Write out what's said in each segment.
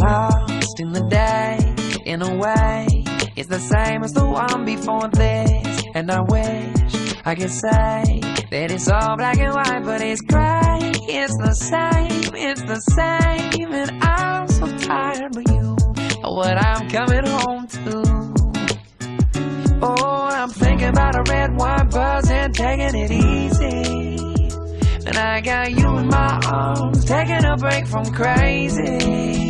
lost in the day, in a way. It's the same as the one before this. And I wish I could say that it's all black and white, but it's gray. It's the same, it's the same. And I'm so tired of you, what I'm coming home to. Oh, I'm thinking about a red wine buzz and taking it easy. And I got you in my arms, taking a break from crazy.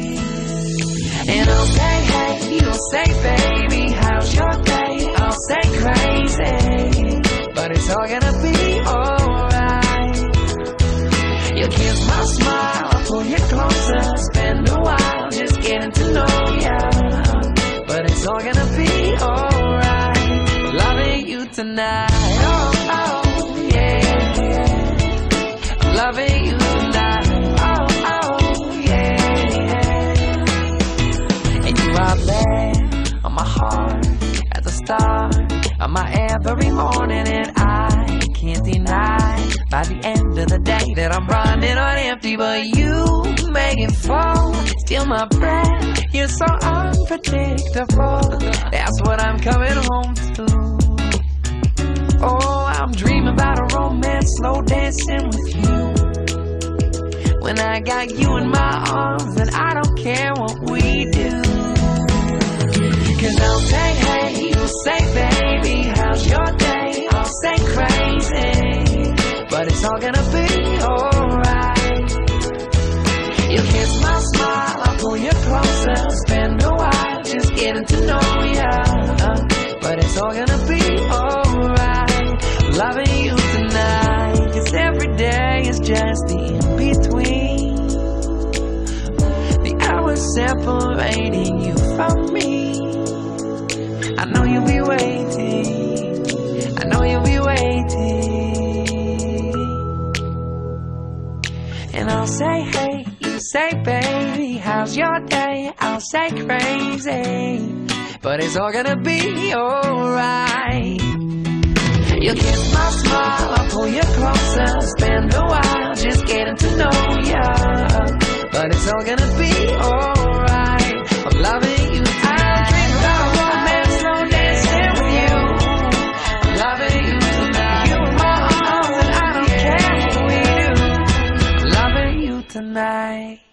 And I'll say, hey, you'll say, baby, how's your day? I'll say crazy, but it's all gonna be alright. You'll kiss my smile, I'll pull you closer, spend a while just getting to know ya. But it's all gonna be alright. Loving you tonight, the start my every morning, and I can't deny by the end of the day that I'm running on empty. But you make it fall, steal my breath. You're so unpredictable. That's what I'm coming home to. Oh, I'm dreaming about a romance, slow dancing with you. When I got you in my arms, and I don't care what we do. Just getting to know ya. But it's all gonna be alright, loving you tonight. Cause every day is just the in between. The hours separating you from me. I know you'll be waiting. I know you'll be waiting. And I'll say, hey, you say, baby, how's your day? I'll say crazy, but it's all gonna be alright. You'll kiss my smile, I'll pull you closer, spend a while just getting to know ya. But it's all gonna be alright. I'm loving you. tonight.